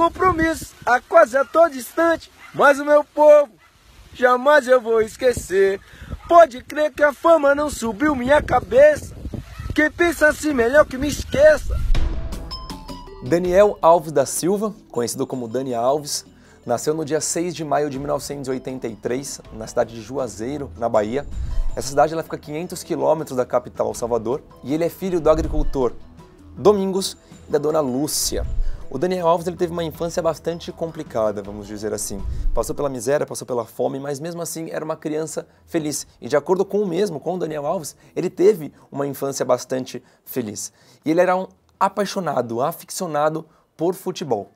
compromisso a quase a todo instante, mas o meu povo jamais eu vou esquecer. Pode crer que a fama não subiu minha cabeça. Quem pensa assim melhor que me esqueça. Daniel Alves da Silva, conhecido como Dani Alves, nasceu no dia 6 de maio de 1983, na cidade de Juazeiro, na Bahia. Essa cidade ela fica a 500 quilômetros da capital, Salvador, e ele é filho do agricultor Domingos e da dona Lúcia. O Daniel Alves ele teve uma infância bastante complicada, vamos dizer assim. Passou pela miséria, passou pela fome, mas mesmo assim era uma criança feliz. E de acordo com o mesmo, com o Daniel Alves, ele teve uma infância bastante feliz. E ele era um apaixonado, aficionado por futebol.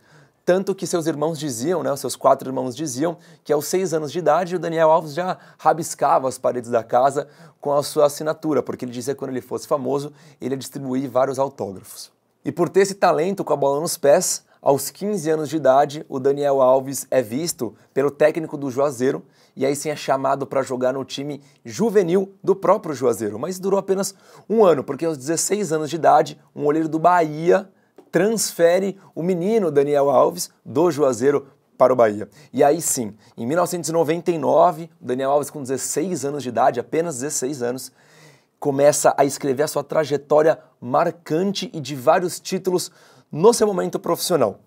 Tanto que seus irmãos diziam, né, seus quatro irmãos diziam, que aos seis anos de idade o Daniel Alves já rabiscava as paredes da casa com a sua assinatura, porque ele dizia que quando ele fosse famoso, ele ia distribuir vários autógrafos. E por ter esse talento com a bola nos pés, aos 15 anos de idade, o Daniel Alves é visto pelo técnico do Juazeiro e aí sim é chamado para jogar no time juvenil do próprio Juazeiro. Mas durou apenas um ano, porque aos 16 anos de idade, um olheiro do Bahia transfere o menino Daniel Alves do Juazeiro para o Bahia. E aí sim, em 1999, Daniel Alves com 16 anos de idade, apenas 16 anos, começa a escrever a sua trajetória marcante e de vários títulos no seu momento profissional.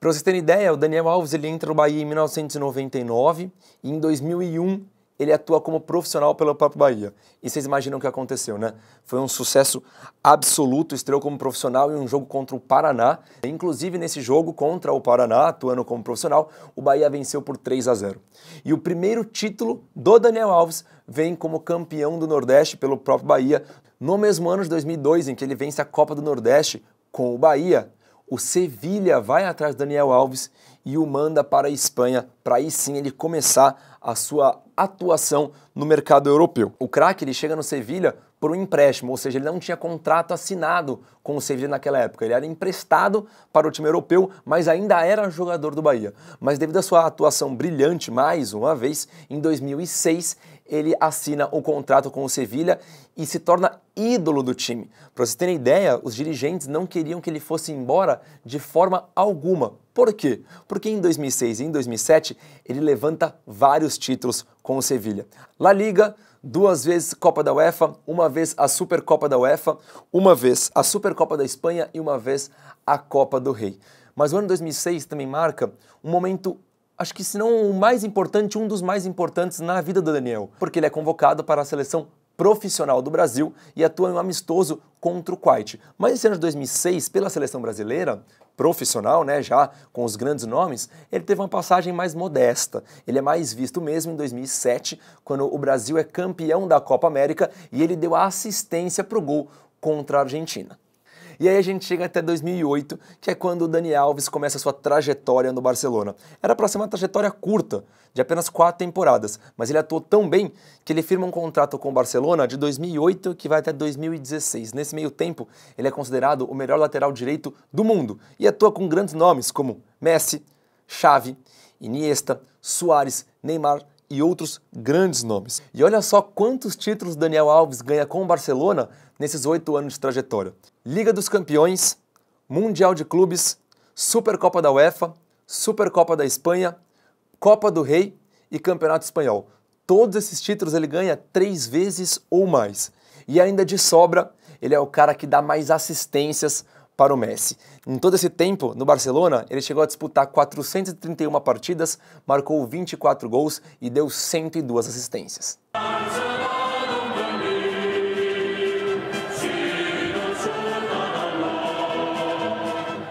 Para vocês terem ideia, o Daniel Alves ele entra no Bahia em 1999 e em 2001 ele atua como profissional pelo próprio Bahia. E vocês imaginam o que aconteceu, né? Foi um sucesso absoluto, estreou como profissional em um jogo contra o Paraná. Inclusive, nesse jogo contra o Paraná, atuando como profissional, o Bahia venceu por 3 a 0. E o primeiro título do Daniel Alves vem como campeão do Nordeste pelo próprio Bahia. No mesmo ano de 2002, em que ele vence a Copa do Nordeste com o Bahia, o Sevilha vai atrás do Daniel Alves e o manda para a Espanha, para aí sim ele começar a sua atuação no mercado europeu. O craque ele chega no Sevilha por um empréstimo, ou seja, ele não tinha contrato assinado com o Sevilha naquela época. Ele era emprestado para o time europeu, mas ainda era jogador do Bahia. Mas devido à sua atuação brilhante, mais uma vez, em 2006 ele assina um contrato com o Sevilha e se torna ídolo do time. Para vocês terem ideia, os dirigentes não queriam que ele fosse embora de forma alguma. Por quê? Porque em 2006 e em 2007 ele levanta vários títulos com o Sevilha. La Liga, duas vezes Copa da UEFA, uma vez a Supercopa da UEFA, uma vez a Supercopa da Espanha e uma vez a Copa do Rei. Mas o ano 2006 também marca um momento acho que se não o mais importante, um dos mais importantes na vida do Daniel, porque ele é convocado para a seleção profissional do Brasil e atua em um amistoso contra o Kuwait. Mas esse ano de 2006, pela seleção brasileira, profissional, né, já com os grandes nomes, ele teve uma passagem mais modesta. Ele é mais visto mesmo em 2007, quando o Brasil é campeão da Copa América e ele deu a assistência para o gol contra a Argentina. E aí a gente chega até 2008, que é quando o Dani Alves começa a sua trajetória no Barcelona. Era para ser uma trajetória curta, de apenas quatro temporadas, mas ele atuou tão bem que ele firma um contrato com o Barcelona de 2008 que vai até 2016. Nesse meio tempo, ele é considerado o melhor lateral direito do mundo e atua com grandes nomes como Messi, Xavi, Iniesta, Soares, Neymar e outros grandes nomes. E olha só quantos títulos Daniel Alves ganha com o Barcelona nesses oito anos de trajetória. Liga dos Campeões, Mundial de Clubes, Supercopa da UEFA, Supercopa da Espanha, Copa do Rei e Campeonato Espanhol. Todos esses títulos ele ganha três vezes ou mais. E ainda de sobra, ele é o cara que dá mais assistências para o Messi. Em todo esse tempo, no Barcelona, ele chegou a disputar 431 partidas, marcou 24 gols e deu 102 assistências.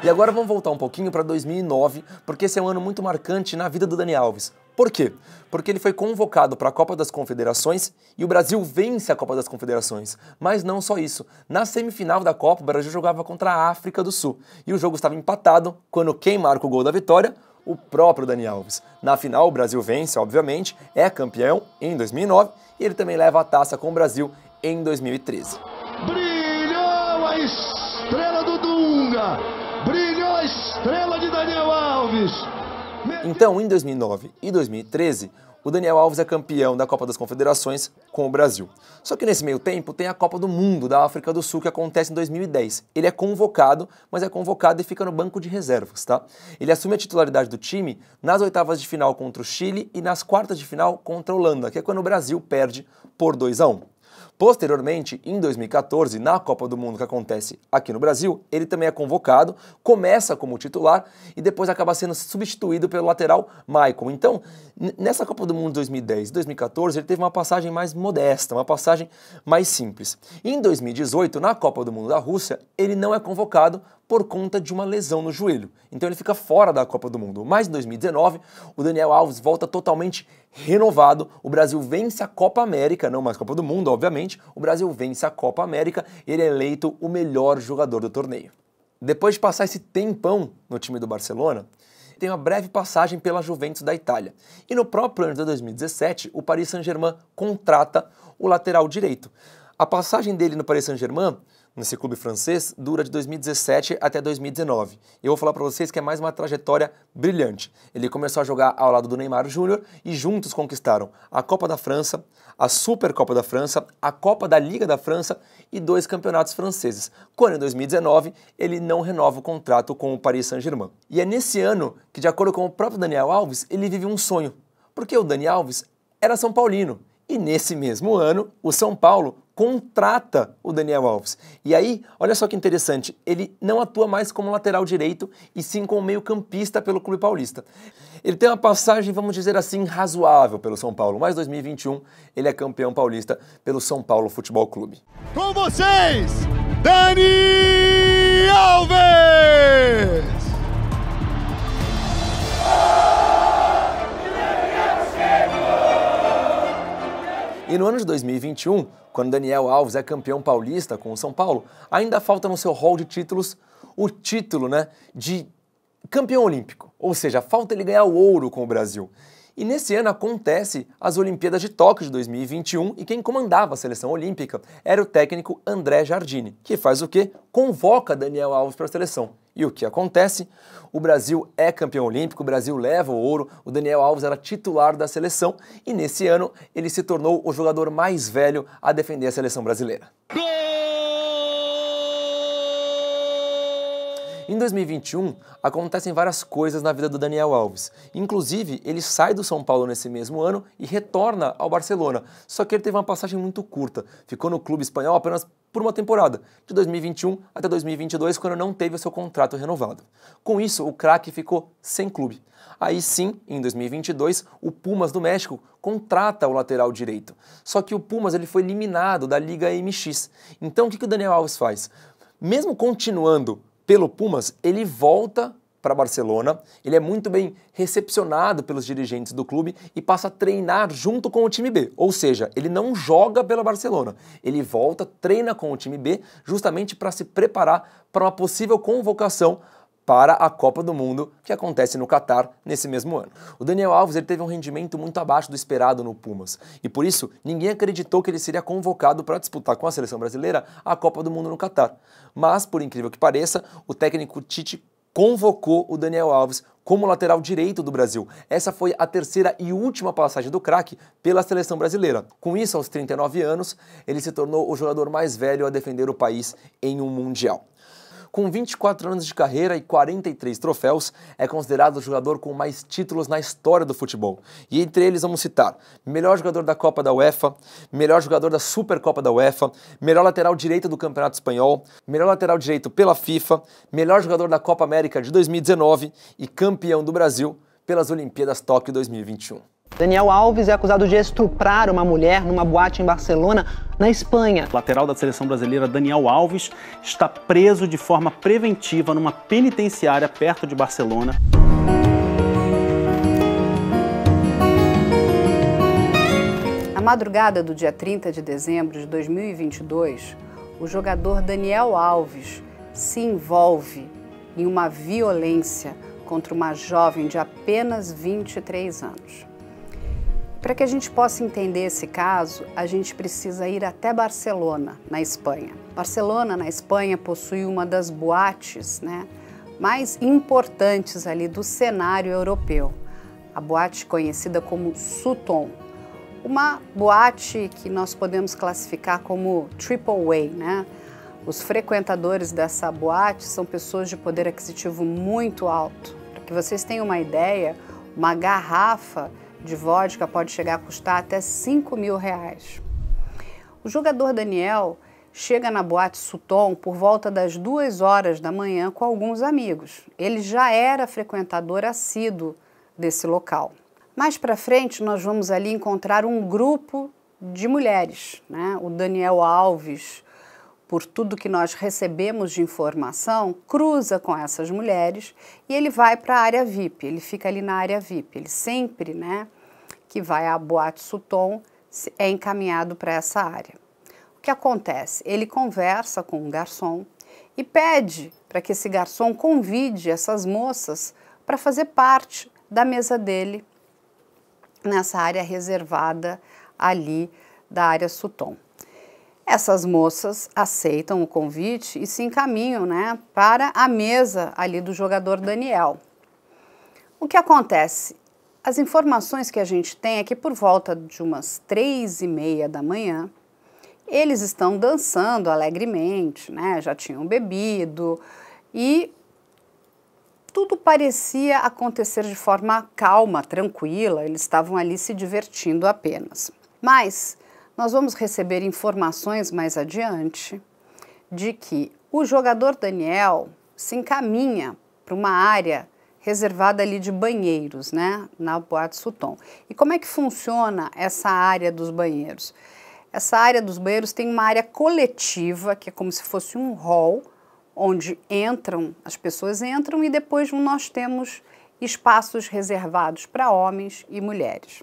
E agora vamos voltar um pouquinho para 2009, porque esse é um ano muito marcante na vida do Dani Alves. Por quê? Porque ele foi convocado para a Copa das Confederações e o Brasil vence a Copa das Confederações. Mas não só isso. Na semifinal da Copa, o Brasil jogava contra a África do Sul. E o jogo estava empatado quando quem marca o gol da vitória? O próprio Dani Alves. Na final, o Brasil vence, obviamente, é campeão em 2009 e ele também leva a taça com o Brasil em 2013. Brilhou a estrela do Dunga! Estrela de Daniel Alves. Então, em 2009 e 2013, o Daniel Alves é campeão da Copa das Confederações com o Brasil. Só que nesse meio tempo tem a Copa do Mundo da África do Sul que acontece em 2010. Ele é convocado, mas é convocado e fica no banco de reservas, tá? Ele assume a titularidade do time nas oitavas de final contra o Chile e nas quartas de final contra a Holanda, que é quando o Brasil perde por 2 a 1. Posteriormente, em 2014, na Copa do Mundo que acontece aqui no Brasil, ele também é convocado, começa como titular e depois acaba sendo substituído pelo lateral Maicon. Então, nessa Copa do Mundo 2010 e 2014, ele teve uma passagem mais modesta, uma passagem mais simples. Em 2018, na Copa do Mundo da Rússia, ele não é convocado por conta de uma lesão no joelho. Então ele fica fora da Copa do Mundo. Mas em 2019, o Daniel Alves volta totalmente renovado. O Brasil vence a Copa América, não mais Copa do Mundo, obviamente. O Brasil vence a Copa América e ele é eleito o melhor jogador do torneio. Depois de passar esse tempão no time do Barcelona, tem uma breve passagem pela Juventus da Itália. E no próprio ano de 2017, o Paris Saint-Germain contrata o lateral direito. A passagem dele no Paris Saint-Germain nesse clube francês dura de 2017 até 2019. E eu vou falar para vocês que é mais uma trajetória brilhante. Ele começou a jogar ao lado do Neymar Júnior e juntos conquistaram a Copa da França, a Supercopa da França, a Copa da Liga da França e dois campeonatos franceses. Quando em 2019 ele não renova o contrato com o Paris Saint-Germain. E é nesse ano que, de acordo com o próprio Daniel Alves, ele vive um sonho. Porque o Daniel Alves era São Paulino. E nesse mesmo ano, o São Paulo contrata o Daniel Alves. E aí, olha só que interessante, ele não atua mais como lateral direito e sim como meio-campista pelo Clube Paulista. Ele tem uma passagem, vamos dizer assim, razoável pelo São Paulo, mas 2021 ele é campeão paulista pelo São Paulo Futebol Clube. Com vocês, Dani Alves! E no ano de 2021, quando Daniel Alves é campeão paulista com o São Paulo, ainda falta no seu hall de títulos o título né, de campeão olímpico. Ou seja, falta ele ganhar o ouro com o Brasil. E nesse ano acontece as Olimpíadas de Tóquio de 2021 e quem comandava a seleção olímpica era o técnico André Jardine, que faz o quê? Convoca Daniel Alves para a seleção. E o que acontece? O Brasil é campeão olímpico, o Brasil leva o ouro, o Daniel Alves era titular da seleção e nesse ano ele se tornou o jogador mais velho a defender a seleção brasileira. Em 2021, acontecem várias coisas na vida do Daniel Alves. Inclusive, ele sai do São Paulo nesse mesmo ano e retorna ao Barcelona. Só que ele teve uma passagem muito curta. Ficou no clube espanhol apenas por uma temporada, de 2021 até 2022, quando não teve o seu contrato renovado. Com isso, o craque ficou sem clube. Aí sim, em 2022, o Pumas do México contrata o lateral direito. Só que o Pumas ele foi eliminado da Liga MX. Então o que, que o Daniel Alves faz? Mesmo continuando pelo Pumas, ele volta para Barcelona, ele é muito bem recepcionado pelos dirigentes do clube e passa a treinar junto com o time B. Ou seja, ele não joga pela Barcelona, ele volta, treina com o time B justamente para se preparar para uma possível convocação para a Copa do Mundo que acontece no Catar nesse mesmo ano. O Daniel Alves ele teve um rendimento muito abaixo do esperado no Pumas e por isso ninguém acreditou que ele seria convocado para disputar com a seleção brasileira a Copa do Mundo no Catar. Mas, por incrível que pareça, o técnico Tite convocou o Daniel Alves como lateral direito do Brasil. Essa foi a terceira e última passagem do craque pela seleção brasileira. Com isso, aos 39 anos, ele se tornou o jogador mais velho a defender o país em um Mundial. Com 24 anos de carreira e 43 troféus, é considerado o jogador com mais títulos na história do futebol. E entre eles vamos citar: melhor jogador da Copa da UEFA, melhor jogador da Supercopa da UEFA, melhor lateral direito do Campeonato Espanhol, melhor lateral direito pela FIFA, melhor jogador da Copa América de 2019 e campeão do Brasil pelas Olimpíadas Tóquio 2021. Daniel Alves é acusado de estuprar uma mulher numa boate em Barcelona, na Espanha. O lateral da seleção brasileira Daniel Alves está preso de forma preventiva numa penitenciária perto de Barcelona. Na madrugada do dia 30 de dezembro de 2022, o jogador Daniel Alves se envolve em uma violência contra uma jovem de apenas 23 anos. Para que a gente possa entender esse caso, a gente precisa ir até Barcelona, na Espanha. Barcelona, na Espanha, possui uma das boates né, mais importantes ali do cenário europeu. A boate conhecida como Sutton. Uma boate que nós podemos classificar como triple way, né? Os frequentadores dessa boate são pessoas de poder aquisitivo muito alto. Para que vocês tenham uma ideia, uma garrafa de vodka pode chegar a custar até 5 mil reais. O jogador Daniel chega na boate Sutton por volta das duas horas da manhã com alguns amigos. Ele já era frequentador assíduo desse local. Mais para frente, nós vamos ali encontrar um grupo de mulheres. Né? O Daniel Alves, por tudo que nós recebemos de informação, cruza com essas mulheres e ele vai para a área VIP. Ele fica ali na área VIP. Ele sempre, né, que vai à boate Sutton, é encaminhado para essa área que acontece? Ele conversa com um garçom e pede para que esse garçom convide essas moças para fazer parte da mesa dele nessa área reservada ali da área Sutton. Essas moças aceitam o convite e se encaminham né, para a mesa ali do jogador Daniel. O que acontece? As informações que a gente tem é que por volta de umas três e meia da manhã, eles estão dançando alegremente, né? já tinham bebido e tudo parecia acontecer de forma calma, tranquila, eles estavam ali se divertindo apenas. Mas nós vamos receber informações mais adiante de que o jogador Daniel se encaminha para uma área reservada ali de banheiros, né, na Boate Sutton. E como é que funciona essa área dos banheiros? Essa área dos banheiros tem uma área coletiva, que é como se fosse um hall, onde entram, as pessoas entram e depois nós temos espaços reservados para homens e mulheres.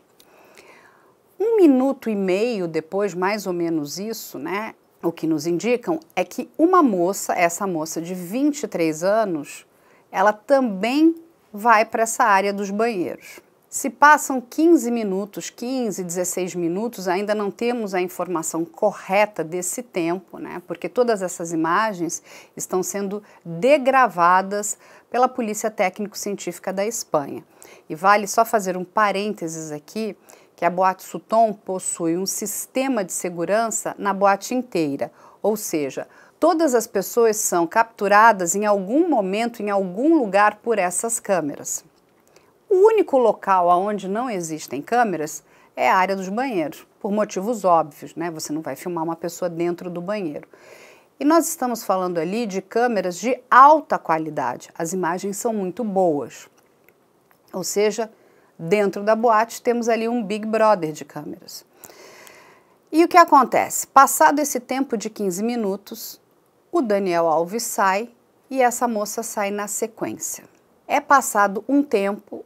Um minuto e meio depois, mais ou menos isso, né? O que nos indicam é que uma moça, essa moça de 23 anos, ela também vai para essa área dos banheiros. Se passam 15 minutos, 15, 16 minutos, ainda não temos a informação correta desse tempo, né? Porque todas essas imagens estão sendo degravadas pela Polícia Técnico-Científica da Espanha. E vale só fazer um parênteses aqui, que a Boate Sutton possui um sistema de segurança na boate inteira, ou seja, todas as pessoas são capturadas em algum momento, em algum lugar por essas câmeras. O único local onde não existem câmeras é a área dos banheiros, por motivos óbvios, né? Você não vai filmar uma pessoa dentro do banheiro. E nós estamos falando ali de câmeras de alta qualidade. As imagens são muito boas. Ou seja, dentro da boate temos ali um Big Brother de câmeras. E o que acontece? Passado esse tempo de 15 minutos, o Daniel Alves sai e essa moça sai na sequência. É passado um tempo,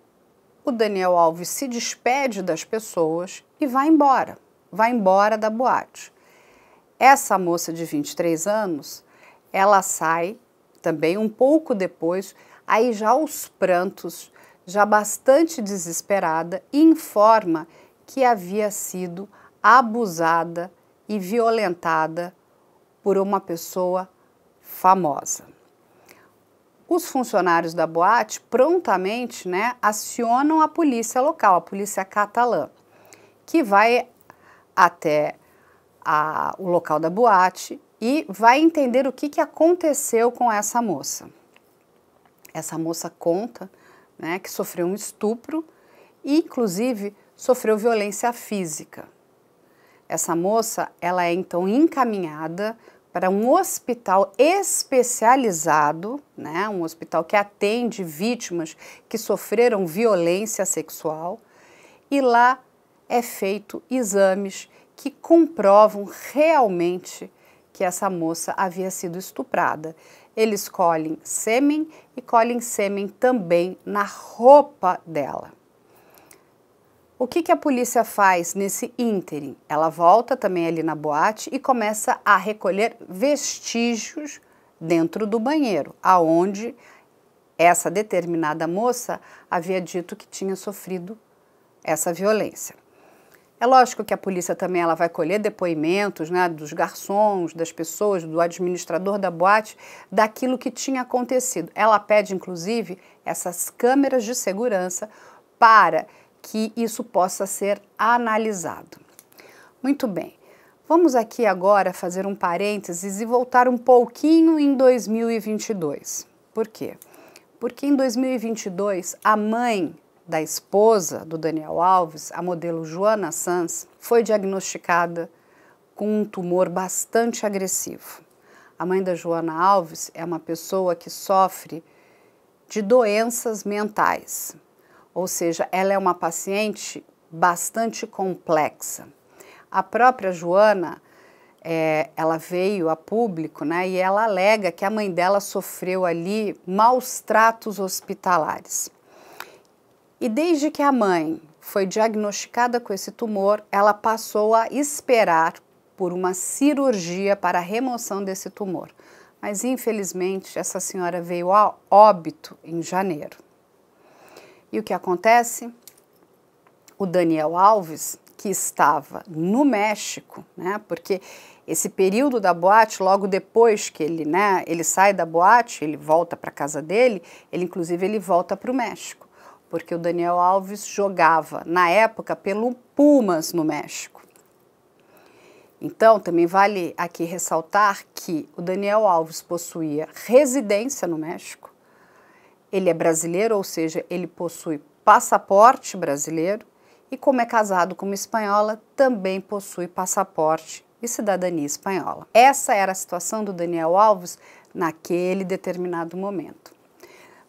o Daniel Alves se despede das pessoas e vai embora, vai embora da boate. Essa moça de 23 anos, ela sai também um pouco depois, aí já aos prantos, já bastante desesperada, informa que havia sido abusada e violentada por uma pessoa famosa os funcionários da boate prontamente né, acionam a polícia local, a polícia catalã, que vai até a, o local da boate e vai entender o que, que aconteceu com essa moça. Essa moça conta né, que sofreu um estupro e, inclusive, sofreu violência física. Essa moça ela é então encaminhada para um hospital especializado, né, um hospital que atende vítimas que sofreram violência sexual, e lá é feito exames que comprovam realmente que essa moça havia sido estuprada. Eles colhem sêmen e colhem sêmen também na roupa dela. O que, que a polícia faz nesse ínterim? Ela volta também ali na boate e começa a recolher vestígios dentro do banheiro, aonde essa determinada moça havia dito que tinha sofrido essa violência. É lógico que a polícia também ela vai colher depoimentos né, dos garçons, das pessoas, do administrador da boate, daquilo que tinha acontecido. Ela pede, inclusive, essas câmeras de segurança para que isso possa ser analisado. Muito bem. Vamos aqui agora fazer um parênteses e voltar um pouquinho em 2022. Por quê? Porque em 2022 a mãe da esposa do Daniel Alves, a modelo Joana Sanz, foi diagnosticada com um tumor bastante agressivo. A mãe da Joana Alves é uma pessoa que sofre de doenças mentais, ou seja, ela é uma paciente bastante complexa. A própria Joana, é, ela veio a público né, e ela alega que a mãe dela sofreu ali maus tratos hospitalares. E desde que a mãe foi diagnosticada com esse tumor, ela passou a esperar por uma cirurgia para a remoção desse tumor. Mas infelizmente essa senhora veio a óbito em janeiro. E o que acontece? O Daniel Alves, que estava no México, né? Porque esse período da boate, logo depois que ele, né, ele sai da boate, ele volta para casa dele, ele inclusive ele volta para o México porque o Daniel Alves jogava, na época, pelo Pumas no México. Então, também vale aqui ressaltar que o Daniel Alves possuía residência no México, ele é brasileiro, ou seja, ele possui passaporte brasileiro, e como é casado com uma espanhola, também possui passaporte e cidadania espanhola. Essa era a situação do Daniel Alves naquele determinado momento.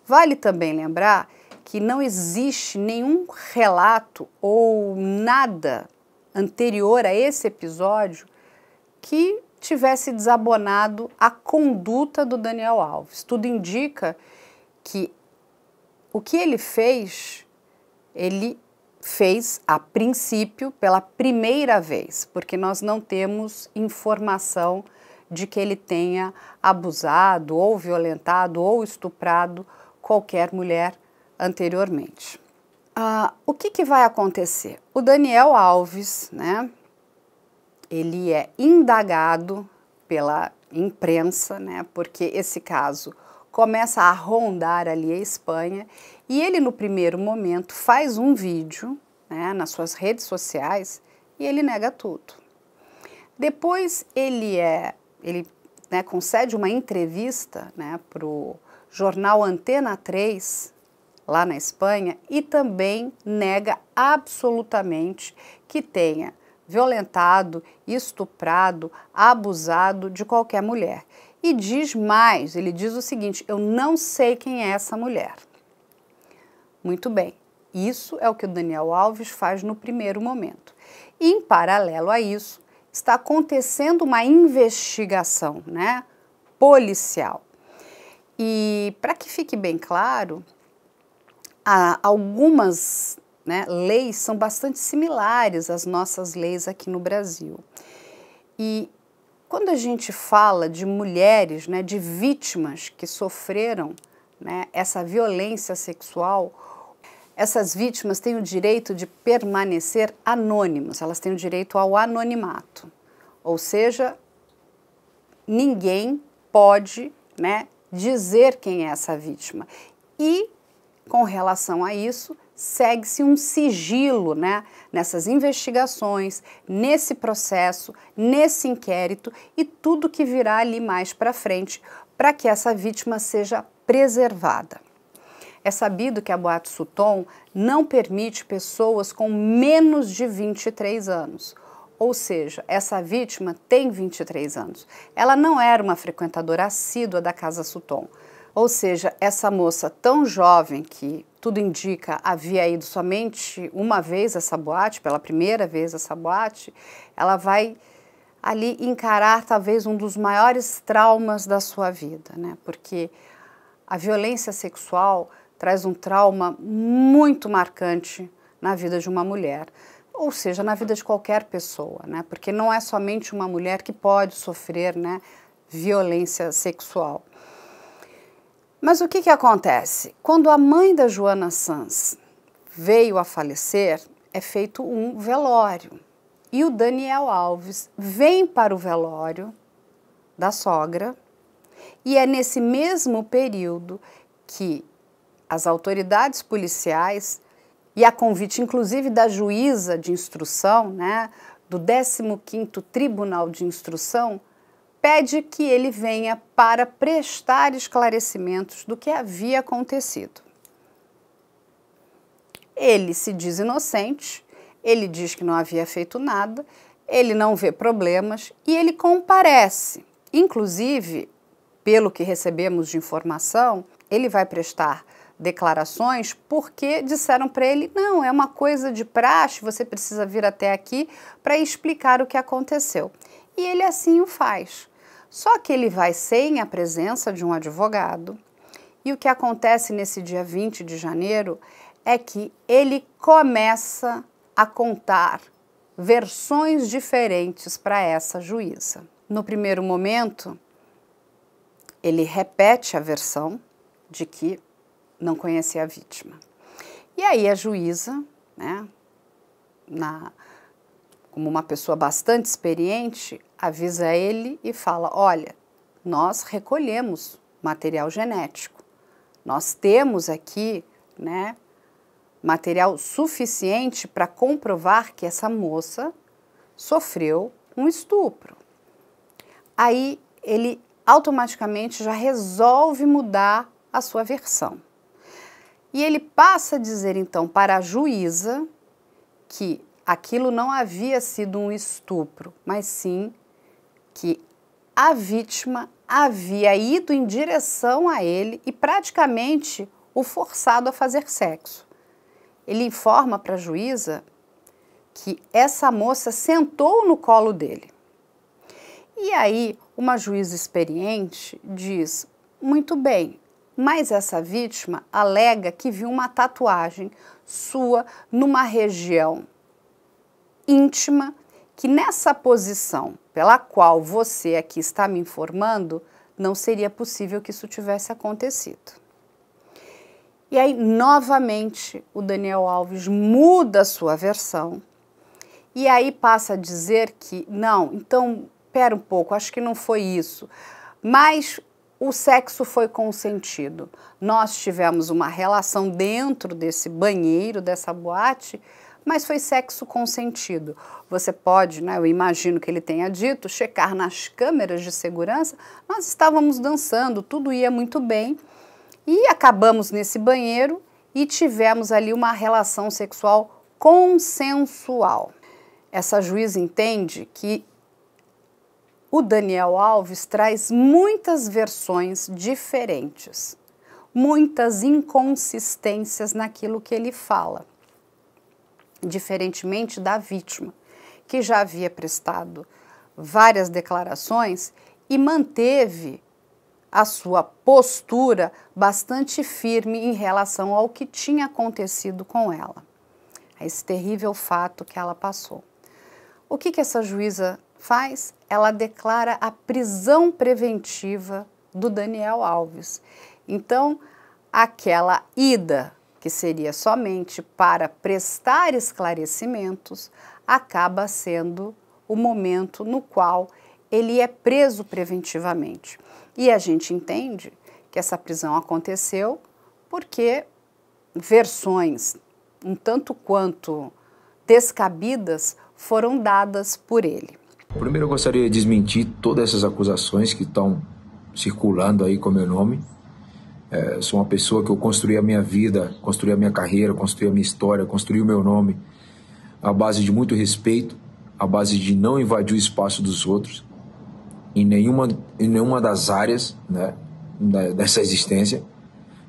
Vale também lembrar que não existe nenhum relato ou nada anterior a esse episódio que tivesse desabonado a conduta do Daniel Alves. Tudo indica que o que ele fez, ele fez a princípio pela primeira vez, porque nós não temos informação de que ele tenha abusado ou violentado ou estuprado qualquer mulher anteriormente. Ah, o que, que vai acontecer? O Daniel Alves, né, ele é indagado pela imprensa, né, porque esse caso começa a rondar ali a Espanha e ele no primeiro momento faz um vídeo né, nas suas redes sociais e ele nega tudo. Depois ele é, ele né, concede uma entrevista né, para o jornal Antena 3 lá na Espanha e também nega absolutamente que tenha violentado, estuprado, abusado de qualquer mulher. E diz mais, ele diz o seguinte: eu não sei quem é essa mulher. Muito bem, isso é o que o Daniel Alves faz no primeiro momento. E, em paralelo a isso, está acontecendo uma investigação né, policial. E para que fique bem claro, algumas né, leis são bastante similares às nossas leis aqui no Brasil. E quando a gente fala de mulheres, né, de vítimas que sofreram né, essa violência sexual, essas vítimas têm o direito de permanecer anônimos, elas têm o direito ao anonimato. Ou seja, ninguém pode né, dizer quem é essa vítima. E com relação a isso, segue-se um sigilo né, nessas investigações, nesse processo, nesse inquérito e tudo que virá ali mais para frente para que essa vítima seja preservada. É sabido que a Boate Sutton não permite pessoas com menos de 23 anos. Ou seja, essa vítima tem 23 anos. Ela não era uma frequentadora assídua da Casa Sutton ou seja, essa moça tão jovem que tudo indica havia ido somente uma vez essa boate, pela primeira vez essa boate, ela vai ali encarar talvez um dos maiores traumas da sua vida, né? Porque a violência sexual traz um trauma muito marcante na vida de uma mulher, ou seja, na vida de qualquer pessoa, né? Porque não é somente uma mulher que pode sofrer, né, violência sexual. Mas o que, que acontece? Quando a mãe da Joana Sanz veio a falecer, é feito um velório. E o Daniel Alves vem para o velório da sogra, e é nesse mesmo período que as autoridades policiais, e a convite inclusive da juíza de instrução, né, do 15º Tribunal de Instrução, pede que ele venha para prestar esclarecimentos do que havia acontecido. Ele se diz inocente, ele diz que não havia feito nada, ele não vê problemas e ele comparece. Inclusive, pelo que recebemos de informação, ele vai prestar declarações porque disseram para ele: não, é uma coisa de praxe, você precisa vir até aqui para explicar o que aconteceu. E ele assim o faz. Só que ele vai sem a presença de um advogado. E o que acontece nesse dia 20 de janeiro é que ele começa a contar versões diferentes para essa juíza. No primeiro momento, ele repete a versão de que não conhecia a vítima. E aí a juíza, né, na, como uma pessoa bastante experiente, avisa ele e fala: olha, nós recolhemos material genético, nós temos aqui, né, material suficiente para comprovar que essa moça sofreu um estupro. Aí ele automaticamente já resolve mudar a sua versão. E ele passa a dizer então para a juíza que aquilo não havia sido um estupro, mas sim que a vítima havia ido em direção a ele e praticamente o forçado a fazer sexo ele informa para a juíza que essa moça sentou no colo dele. E aí, uma juíza experiente diz: muito bem, mas essa vítima alega que viu uma tatuagem sua numa região íntima que nessa posição pela qual você aqui está me informando, não seria possível que isso tivesse acontecido. E aí, novamente, o Daniel Alves muda a sua versão e aí passa a dizer que, não, então, pera um pouco, acho que não foi isso. Mas o sexo foi consentido. Nós tivemos uma relação dentro desse banheiro, dessa boate, mas foi sexo consentido. Você pode, né, eu imagino que ele tenha dito, checar nas câmeras de segurança, nós estávamos dançando, tudo ia muito bem e acabamos nesse banheiro e tivemos ali uma relação sexual consensual. Essa juíza entende que o Daniel Alves traz muitas versões diferentes, muitas inconsistências naquilo que ele fala, diferentemente da vítima, que já havia prestado várias declarações e manteve a sua postura bastante firme em relação ao que tinha acontecido com ela, a esse terrível fato que ela passou. O que, que essa juíza faz? Ela declara a prisão preventiva do Daniel Alves. Então, aquela ida, que seria somente para prestar esclarecimentos, acaba sendo o momento no qual ele é preso preventivamente. E a gente entende que essa prisão aconteceu porque versões um tanto quanto descabidas foram dadas por ele. Primeiro eu gostaria de desmentir todas essas acusações que estão circulando aí com meu nome. É, sou uma pessoa que eu construí a minha vida, construí a minha carreira, construí a minha história, construí o meu nome à base de muito respeito, à base de não invadir o espaço dos outros, em nenhuma, em nenhuma das áreas né, dessa existência,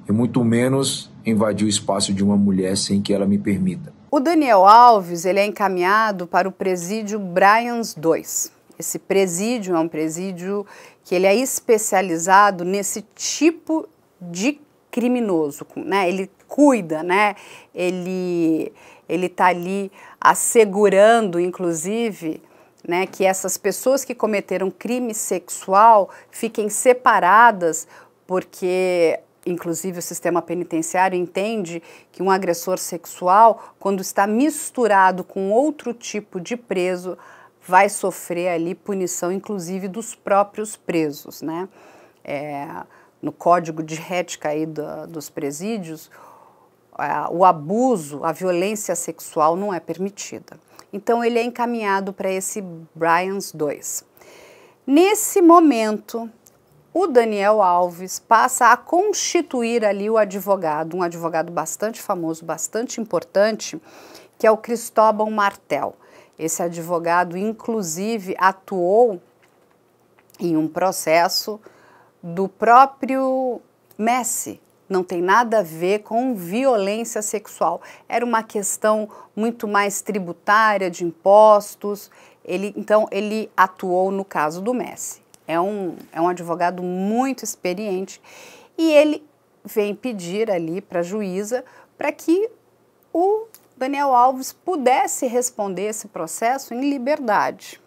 e muito menos invadir o espaço de uma mulher sem que ela me permita. O Daniel Alves ele é encaminhado para o presídio Bryans 2. Esse presídio é um presídio que ele é especializado nesse tipo de criminoso, né? Ele cuida, né? Ele ele está ali assegurando, inclusive, né, que essas pessoas que cometeram crime sexual fiquem separadas, porque inclusive o sistema penitenciário entende que um agressor sexual, quando está misturado com outro tipo de preso, vai sofrer ali punição, inclusive dos próprios presos, né? É, no código de ética aí do, dos presídios, o abuso, a violência sexual não é permitida. Então ele é encaminhado para esse Bryans 2. Nesse momento, o Daniel Alves passa a constituir ali o advogado, um advogado bastante famoso, bastante importante, que é o Cristóbal Martel. Esse advogado, inclusive, atuou em um processo do próprio Messi. Não tem nada a ver com violência sexual. Era uma questão muito mais tributária, de impostos. Ele, então, ele atuou no caso do Messi. É um, é um advogado muito experiente e ele vem pedir ali para a juíza para que o Daniel Alves pudesse responder esse processo em liberdade.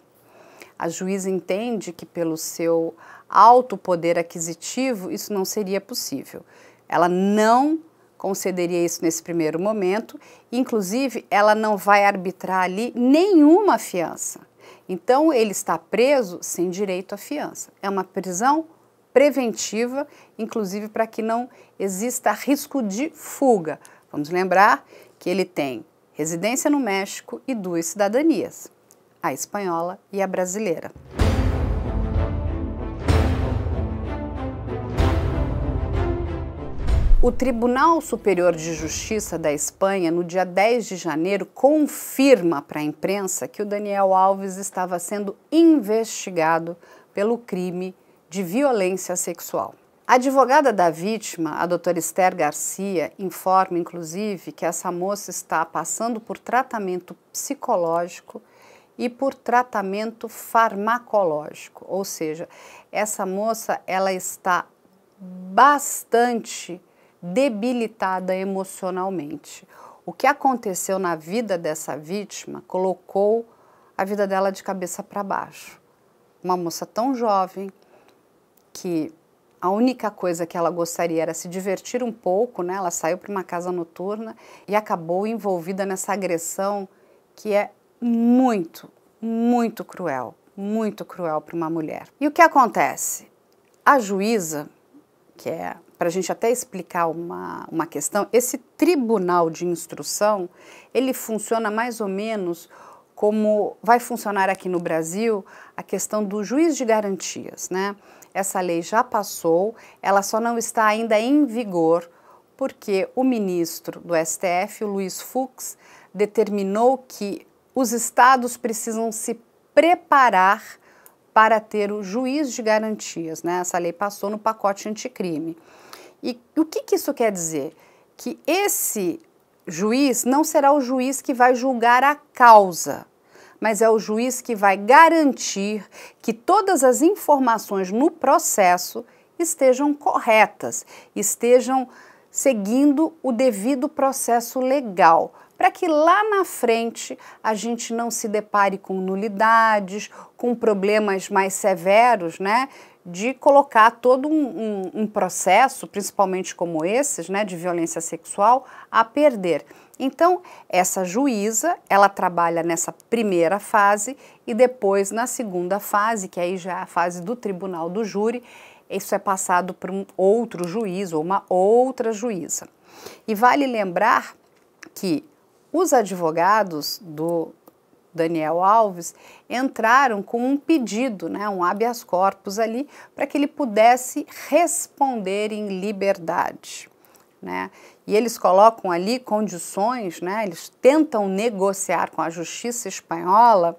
A juíza entende que, pelo seu alto poder aquisitivo, isso não seria possível. Ela não concederia isso nesse primeiro momento, inclusive ela não vai arbitrar ali nenhuma fiança. Então ele está preso sem direito à fiança. É uma prisão preventiva, inclusive para que não exista risco de fuga. Vamos lembrar que ele tem residência no México e duas cidadanias, a espanhola e a brasileira. O Tribunal Superior de Justiça da Espanha, no dia 10 de janeiro, confirma para a imprensa que o Daniel Alves estava sendo investigado pelo crime de violência sexual. A advogada da vítima, a doutora Esther Garcia, informa inclusive que essa moça está passando por tratamento psicológico e por tratamento farmacológico, ou seja, essa moça ela está bastante debilitada emocionalmente. O que aconteceu na vida dessa vítima colocou a vida dela de cabeça para baixo. Uma moça tão jovem que a única coisa que ela gostaria era se divertir um pouco, né? Ela saiu para uma casa noturna e acabou envolvida nessa agressão que é muito, muito cruel, muito cruel para uma mulher. E o que acontece? A juíza, que é para a gente até explicar uma, uma questão, esse tribunal de instrução, ele funciona mais ou menos como vai funcionar aqui no Brasil a questão do juiz de garantias, né? Essa lei já passou, ela só não está ainda em vigor porque o ministro do STF, o Luiz Fux, determinou que os estados precisam se preparar para ter o juiz de garantias, né? Essa lei passou no pacote anticrime. E o que, que isso quer dizer? Que esse juiz não será o juiz que vai julgar a causa, mas é o juiz que vai garantir que todas as informações no processo estejam corretas, estejam seguindo o devido processo legal, para que lá na frente a gente não se depare com nulidades, com problemas mais severos, né? de colocar todo um, um, um, processo, principalmente como esses, né, de violência sexual, a perder. Então, essa juíza, ela trabalha nessa primeira fase e depois na segunda fase, que aí já é a fase do tribunal do júri, isso é passado por um outro juiz ou uma outra juíza. E vale lembrar que os advogados do Daniel Alves, entraram com um pedido, né, um habeas corpus ali, para que ele pudesse responder em liberdade. Né? E eles colocam ali condições, né, eles tentam negociar com a justiça espanhola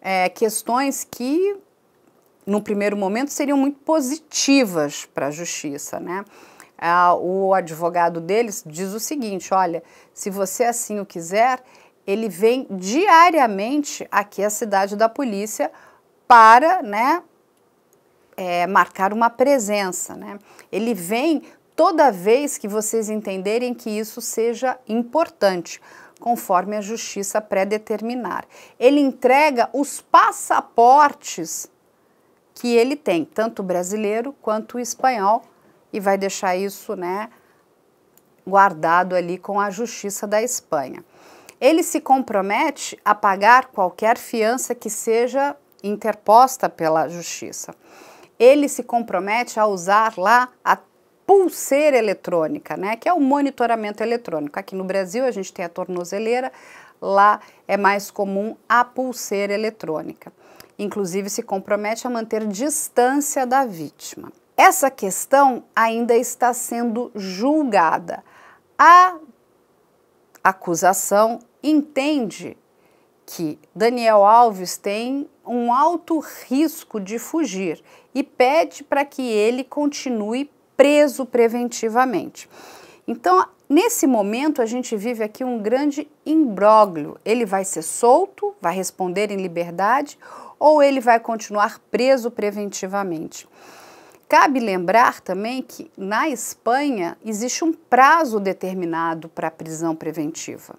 é, questões que, no primeiro momento, seriam muito positivas para a justiça. Né? Ah, o advogado deles diz o seguinte: olha, se você assim o quiser, ele vem diariamente aqui à cidade da polícia para, né, é, marcar uma presença, né? Ele vem toda vez que vocês entenderem que isso seja importante, conforme a justiça pré-determinar. Ele entrega os passaportes que ele tem, tanto brasileiro quanto espanhol, e vai deixar isso, né, guardado ali com a Justiça da Espanha. Ele se compromete a pagar qualquer fiança que seja interposta pela Justiça. Ele se compromete a usar lá a pulseira eletrônica, né, que é o monitoramento eletrônico. Aqui no Brasil a gente tem a tornozeleira, lá é mais comum a pulseira eletrônica. Inclusive se compromete a manter distância da vítima. Essa questão ainda está sendo julgada. A acusação entende que Daniel Alves tem um alto risco de fugir e pede para que ele continue preso preventivamente. Então, nesse momento, a gente vive aqui um grande imbróglio. Ele vai ser solto, vai responder em liberdade ou ele vai continuar preso preventivamente? Cabe lembrar também que na Espanha existe um prazo determinado para a prisão preventiva.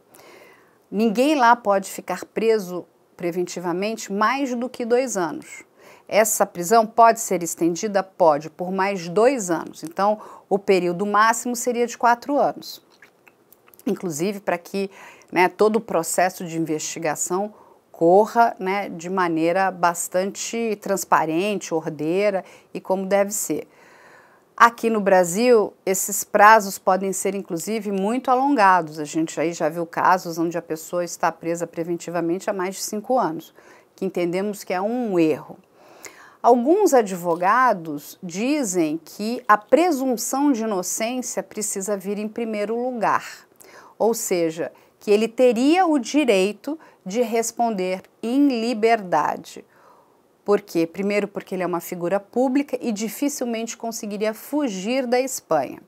Ninguém lá pode ficar preso preventivamente mais do que dois anos. Essa prisão pode ser estendida? Pode, por mais dois anos. Então, o período máximo seria de quatro anos. Inclusive, para que né, todo o processo de investigação corra né, de maneira bastante transparente, ordeira e como deve ser. Aqui no Brasil, esses prazos podem ser, inclusive, muito alongados. A gente aí já viu casos onde a pessoa está presa preventivamente há mais de cinco anos, que entendemos que é um erro. Alguns advogados dizem que a presunção de inocência precisa vir em primeiro lugar, ou seja, que ele teria o direito de responder em liberdade. Por quê? Primeiro, porque ele é uma figura pública e dificilmente conseguiria fugir da Espanha.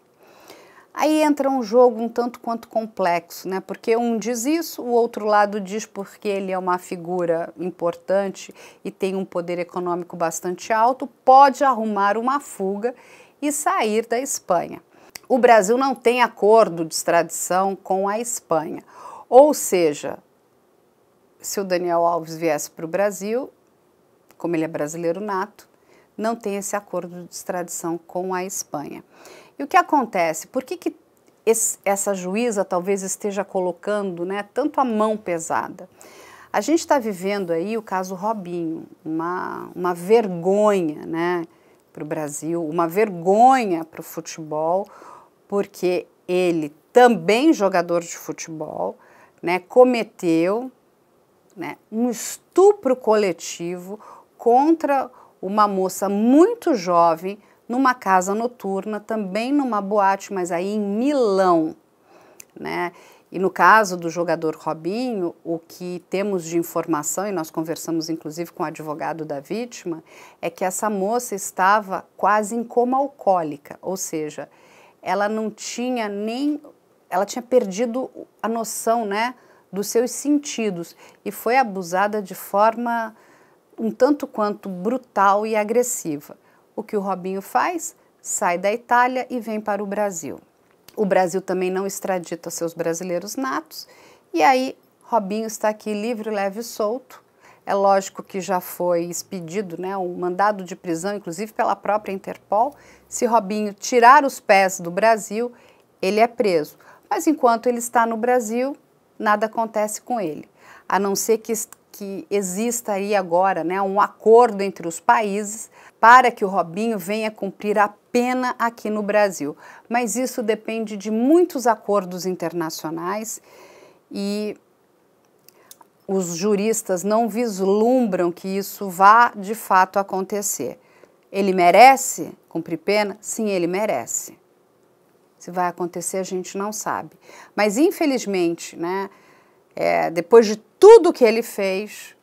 Aí entra um jogo um tanto quanto complexo, né? Porque um diz isso, o outro lado diz porque ele é uma figura importante e tem um poder econômico bastante alto, pode arrumar uma fuga e sair da Espanha. O Brasil não tem acordo de extradição com a Espanha. Ou seja, se o Daniel Alves viesse para o Brasil, como ele é brasileiro nato, não tem esse acordo de extradição com a Espanha. E o que acontece? Por que, que esse, essa juíza talvez esteja colocando né, tanto a mão pesada? A gente está vivendo aí o caso Robinho, uma, uma vergonha né, para o Brasil, uma vergonha para o futebol, porque ele, também jogador de futebol, né, cometeu né, um estupro coletivo contra uma moça muito jovem numa casa noturna, também numa boate, mas aí em Milão, né? E no caso do jogador Robinho, o que temos de informação, e nós conversamos inclusive com o advogado da vítima, é que essa moça estava quase em coma alcoólica, ou seja, ela não tinha nem. Ela tinha perdido a noção né, dos seus sentidos e foi abusada de forma um tanto quanto brutal e agressiva. O que o Robinho faz? Sai da Itália e vem para o Brasil. O Brasil também não extradita seus brasileiros natos e aí Robinho está aqui livre, leve e solto. É lógico que já foi expedido né, um mandado de prisão, inclusive pela própria Interpol. Se Robinho tirar os pés do Brasil, ele é preso. Mas enquanto ele está no Brasil, nada acontece com ele. A não ser que, que exista aí agora né, um acordo entre os países para que o Robinho venha cumprir a pena aqui no Brasil. Mas isso depende de muitos acordos internacionais e os juristas não vislumbram que isso vá de fato acontecer. Ele merece cumprir pena? Sim, ele merece. Se vai acontecer, a gente não sabe. Mas, infelizmente, né, é, depois de tudo que ele fez,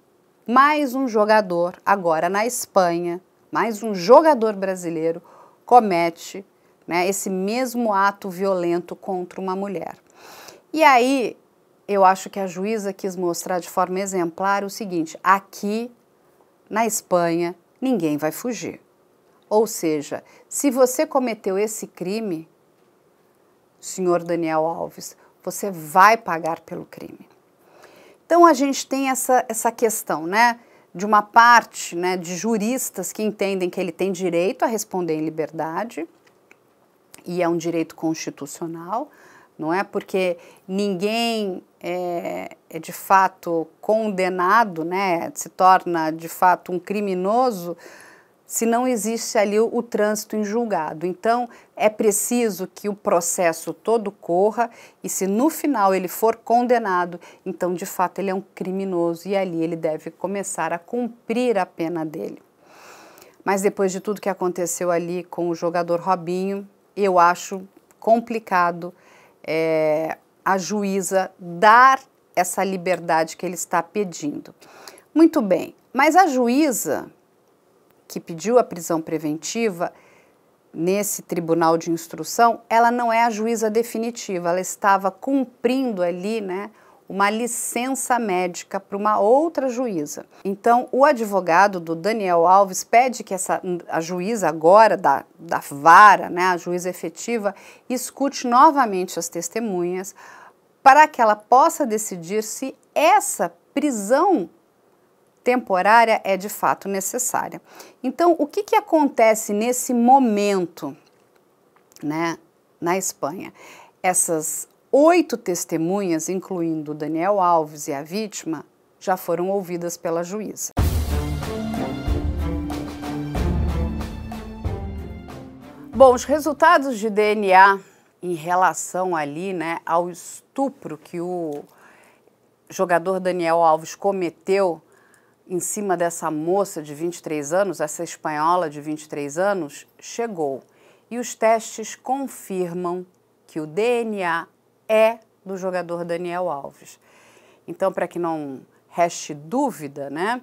mais um jogador, agora na Espanha, mais um jogador brasileiro comete né, esse mesmo ato violento contra uma mulher. E aí, eu acho que a juíza quis mostrar de forma exemplar o seguinte: aqui na Espanha, ninguém vai fugir. Ou seja, se você cometeu esse crime, senhor Daniel Alves, você vai pagar pelo crime. Então a gente tem essa, essa questão, né? de uma parte né, de juristas que entendem que ele tem direito a responder em liberdade, e é um direito constitucional, não é? Porque ninguém é, é, de fato condenado, né? Se torna de fato um criminoso se não existe ali o, o, trânsito em julgado. Então, é preciso que o processo todo corra e se no final ele for condenado, então de fato ele é um criminoso e ali ele deve começar a cumprir a pena dele. Mas depois de tudo que aconteceu ali com o jogador Robinho, eu acho complicado é, a juíza dar essa liberdade que ele está pedindo. Muito bem, mas a juíza que pediu a prisão preventiva nesse tribunal de instrução, ela não é a juíza definitiva, ela estava cumprindo ali, né, uma licença médica para uma outra juíza. Então, o advogado do Daniel Alves pede que essa, a juíza agora da, da vara, né, a juíza efetiva, escute novamente as testemunhas para que ela possa decidir se essa prisão temporária é de fato necessária. Então, o que, que acontece nesse momento né, na Espanha? Essas oito testemunhas, incluindo Daniel Alves e a vítima, já foram ouvidas pela juíza. Bom, os resultados de DNA em relação ali, né, ao estupro que o jogador Daniel Alves cometeu em cima dessa moça de 23 anos, essa espanhola de 23 anos, chegou. E os testes confirmam que o DNA é do jogador Daniel Alves. Então, para que não reste dúvida, né,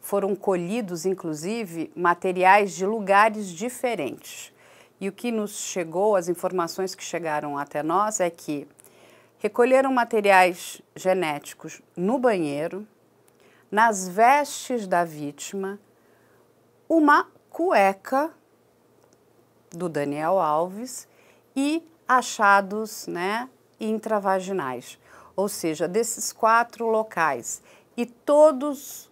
foram colhidos, inclusive, materiais de lugares diferentes. E o que nos chegou, as informações que chegaram até nós, é que recolheram materiais genéticos no banheiro, nas vestes da vítima uma cueca do Daniel Alves e achados né, intravaginais, ou seja, desses quatro locais. E todos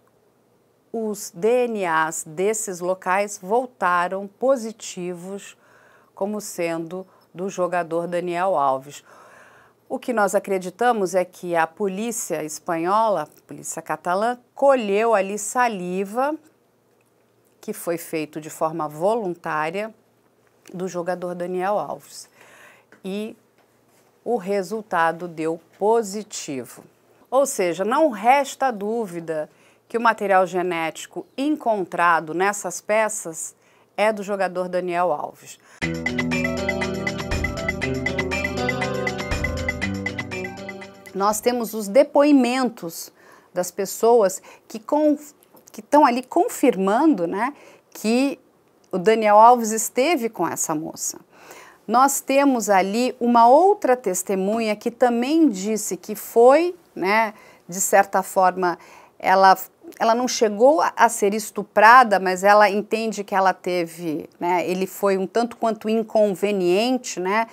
os DNAs desses locais voltaram positivos como sendo do jogador Daniel Alves. O que nós acreditamos é que a polícia espanhola, a polícia catalã, colheu ali saliva, que foi feito de forma voluntária, do jogador Daniel Alves. E o resultado deu positivo. Ou seja, não resta dúvida que o material genético encontrado nessas peças é do jogador Daniel Alves. Nós temos os depoimentos das pessoas que estão ali confirmando né, que o Daniel Alves esteve com essa moça. Nós temos ali uma outra testemunha que também disse que foi, né, de certa forma, ela, ela não chegou a ser estuprada, mas ela entende que ela teve, né, ele foi um tanto quanto inconveniente, né,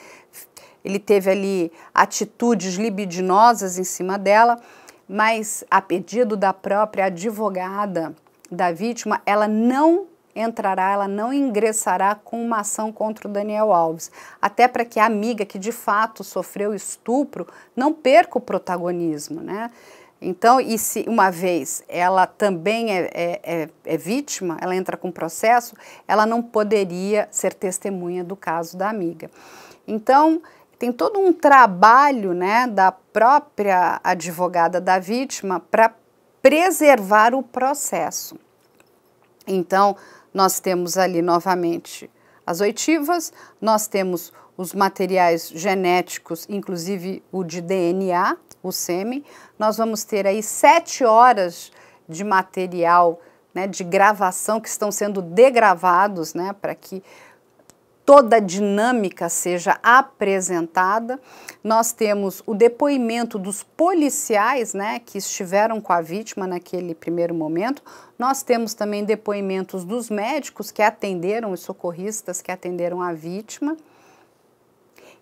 ele teve ali atitudes libidinosas em cima dela, mas a pedido da própria advogada da vítima, ela não entrará, ela não ingressará com uma ação contra o Daniel Alves, até para que a amiga que de fato sofreu estupro não perca o protagonismo, né? Então, e se uma vez ela também é, é, é, é, vítima, ela entra com processo, ela não poderia ser testemunha do caso da amiga. Então, tem todo um trabalho né, da própria advogada da vítima para preservar o processo. Então, nós temos ali novamente as oitivas, nós temos os materiais genéticos, inclusive o de DNA, o SEMI. Nós vamos ter aí sete horas de material né, de gravação que estão sendo degravados né, para que toda a dinâmica seja apresentada. Nós temos o depoimento dos policiais, né, que estiveram com a vítima naquele primeiro momento. Nós temos também depoimentos dos médicos que atenderam, os socorristas que atenderam a vítima.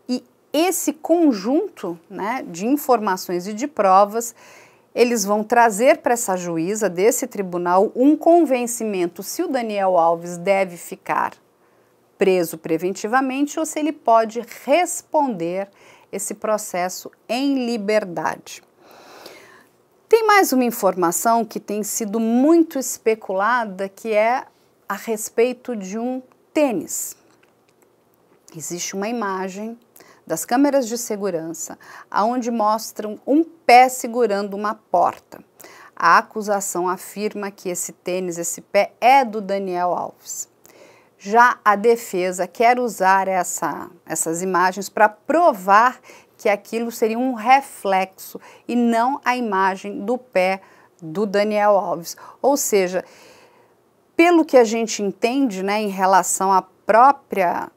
E esse conjunto, né, de informações e de provas, eles vão trazer para essa juíza desse tribunal um convencimento se o Daniel Alves deve ficar preso preventivamente ou se ele pode responder esse processo em liberdade. Tem mais uma informação que tem sido muito especulada, que é a respeito de um tênis. Existe uma imagem das câmeras de segurança aonde mostram um pé segurando uma porta. A acusação afirma que esse tênis, esse pé é do Daniel Alves. Já a defesa quer usar essa, essas imagens para provar que aquilo seria um reflexo e não a imagem do pé do Daniel Alves. Ou seja, pelo que a gente entende né, em relação à própria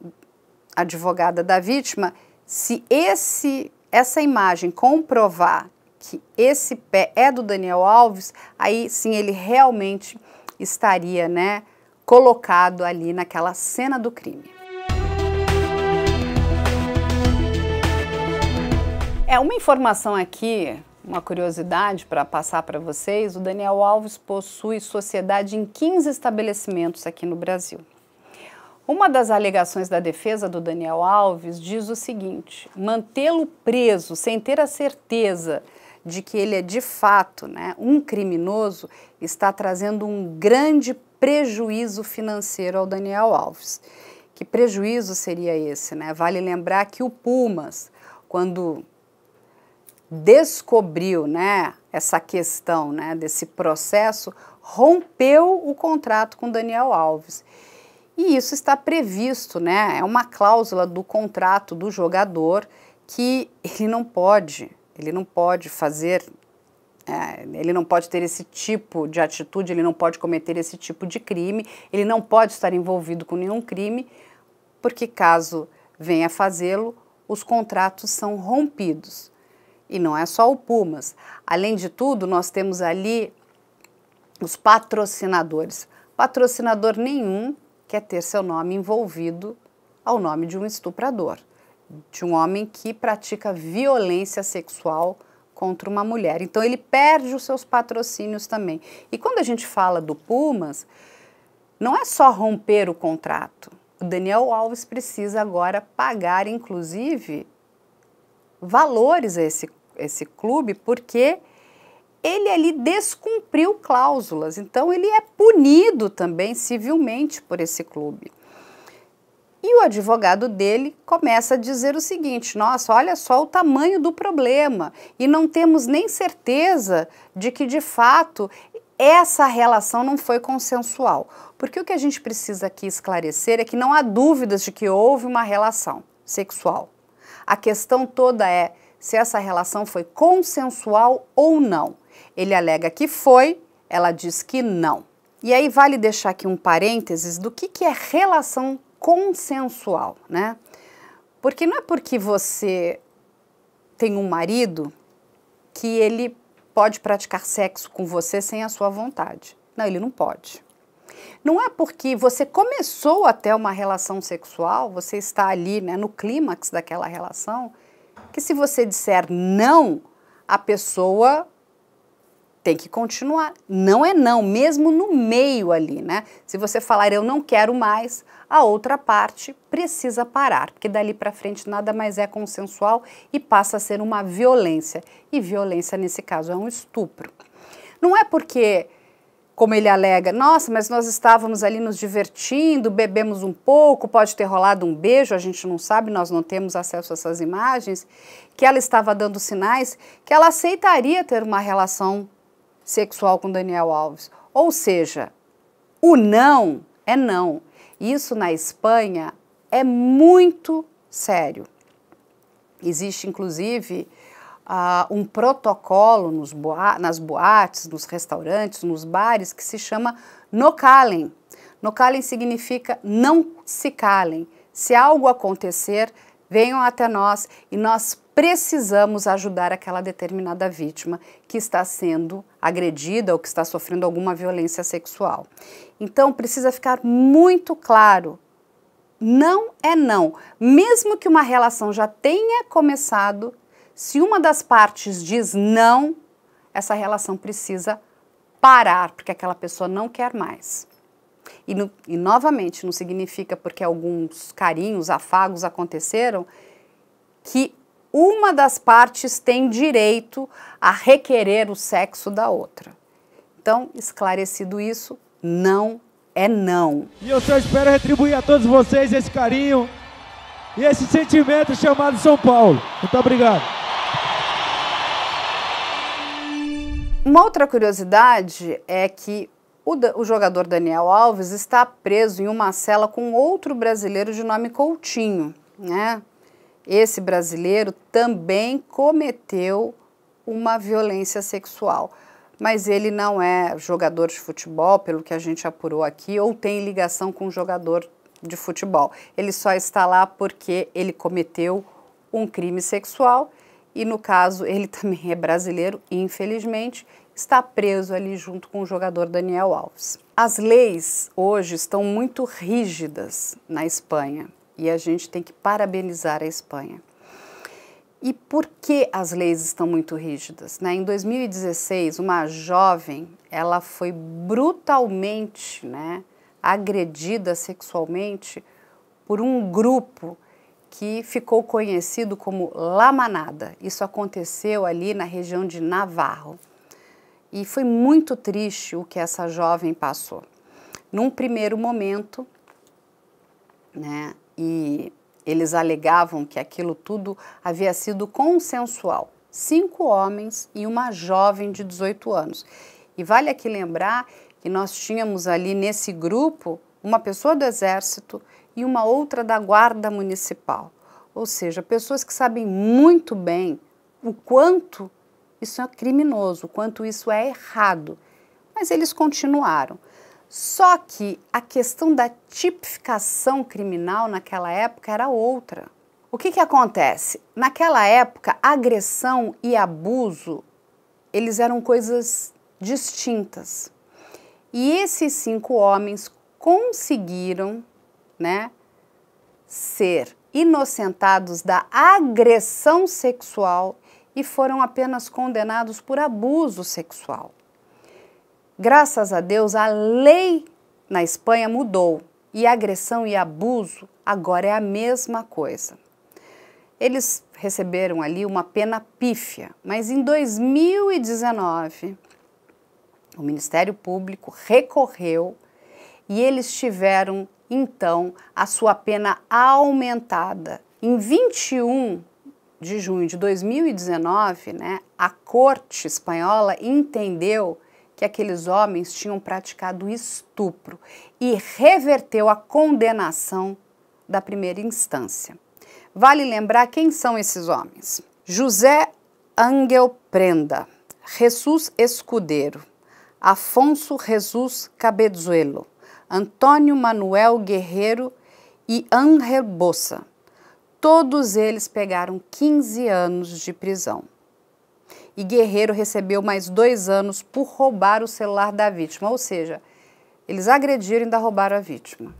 advogada da vítima, se esse, essa imagem comprovar que esse pé é do Daniel Alves, aí sim ele realmente estaria né, colocado ali naquela cena do crime. É uma informação aqui, uma curiosidade para passar para vocês: o Daniel Alves possui sociedade em 15 estabelecimentos aqui no Brasil. Uma das alegações da defesa do Daniel Alves diz o seguinte: mantê-lo preso sem ter a certeza de que ele é de fato né, um criminoso está trazendo um grande prejuízo financeiro ao Daniel Alves. Que prejuízo seria esse? Né? Vale lembrar que o Pumas, quando descobriu né, essa questão né, desse processo, rompeu o contrato com Daniel Alves. E isso está previsto, né? É uma cláusula do contrato do jogador que ele não pode, ele não pode fazer, é, ele não pode ter esse tipo de atitude, ele não pode cometer esse tipo de crime, ele não pode estar envolvido com nenhum crime, porque caso venha fazê-lo, os contratos são rompidos. E não é só o Pumas. Além de tudo, nós temos ali os patrocinadores. Patrocinador nenhum quer ter seu nome envolvido ao nome de um estuprador, de um homem que pratica violência sexual contra uma mulher. Então ele perde os seus patrocínios também. E quando a gente fala do Pumas, não é só romper o contrato. O Daniel Alves precisa agora pagar, inclusive, valores a esse, esse clube, porque ele ali descumpriu cláusulas, então ele é punido também civilmente por esse clube. E o advogado dele começa a dizer o seguinte: nossa, olha só o tamanho do problema, e não temos nem certeza de que de fato essa relação não foi consensual. Porque o que a gente precisa aqui esclarecer é que não há dúvidas de que houve uma relação sexual. A questão toda é se essa relação foi consensual ou não. Ele alega que foi, ela diz que não. E aí vale deixar aqui um parênteses do que, que é relação consensual, né? Porque não é porque você tem um marido que ele pode praticar sexo com você sem a sua vontade. Não, ele não pode. Não é porque você começou até uma relação sexual, você está ali né, no clímax daquela relação, que se você disser não, a pessoa tem que continuar. Não é não, mesmo no meio ali, né? Se você falar eu não quero mais, a outra parte precisa parar, porque dali para frente nada mais é consensual e passa a ser uma violência. E violência nesse caso é um estupro. Não é porque como ele alega, nossa, mas nós estávamos ali nos divertindo, bebemos um pouco, pode ter rolado um beijo, a gente não sabe, nós não temos acesso a essas imagens, que ela estava dando sinais que ela aceitaria ter uma relação sexual com Daniel Alves. Ou seja, o não é não. Isso na Espanha é muito sério. Existe, inclusive, uh, um protocolo nos boa nas boates, nos restaurantes, nos bares, que se chama no calem. No calem significa não se calem. Se algo acontecer, venham até nós e nós precisamos ajudar aquela determinada vítima que está sendo agredida ou que está sofrendo alguma violência sexual. Então precisa ficar muito claro: não é não. Mesmo que uma relação já tenha começado, se uma das partes diz não, essa relação precisa parar, porque aquela pessoa não quer mais. E, no, e novamente, não significa porque alguns carinhos, afagos aconteceram, que uma das partes tem direito a requerer o sexo da outra. Então, esclarecido isso, não é não. E eu só espero retribuir a todos vocês esse carinho e esse sentimento chamado São Paulo. Muito obrigado. Uma outra curiosidade é que o, o, jogador Daniel Alves está preso em uma cela com outro brasileiro de nome Coutinho, né? Esse brasileiro também cometeu uma violência sexual. Mas ele não é jogador de futebol, pelo que a gente apurou aqui, ou tem ligação com jogador de futebol. Ele só está lá porque ele cometeu um crime sexual e, no caso, ele também é brasileiro infelizmente, está preso ali junto com o jogador Daniel Alves. As leis hoje estão muito rígidas na Espanha e a gente tem que parabenizar a Espanha. E por que as leis estão muito rígidas? Né? Em 2016, uma jovem, ela foi brutalmente né, agredida sexualmente por um grupo que ficou conhecido como La Manada. Isso aconteceu ali na região de Navarro. E foi muito triste o que essa jovem passou. Num primeiro momento, né, e eles alegavam que aquilo tudo havia sido consensual. Cinco homens e uma jovem de 18 anos. E vale aqui lembrar que nós tínhamos ali nesse grupo uma pessoa do Exército e uma outra da Guarda Municipal. Ou seja, pessoas que sabem muito bem o quanto isso é criminoso, o quanto isso é errado. Mas eles continuaram. Só que a questão da tipificação criminal naquela época era outra. O que, que acontece? Naquela época, agressão e abuso, eles eram coisas distintas. E esses cinco homens conseguiram, né, ser inocentados da agressão sexual e foram apenas condenados por abuso sexual. Graças a Deus, a lei na Espanha mudou e agressão e abuso agora é a mesma coisa. Eles receberam ali uma pena pífia, mas em 2019 o Ministério Público recorreu e eles tiveram então a sua pena aumentada. Em 21 de junho de 2019, né, a Corte Espanhola entendeu que aqueles homens tinham praticado estupro e reverteu a condenação da primeira instância. Vale lembrar quem são esses homens: José Angel Prenda, Jesus Escudeiro, Afonso Jesus Cabezuelo, Antônio Manuel Guerreiro e Ángel Bossa. Todos eles pegaram 15 anos de prisão e Guerreiro recebeu mais dois anos por roubar o celular da vítima, ou seja, eles agrediram e ainda roubaram a vítima.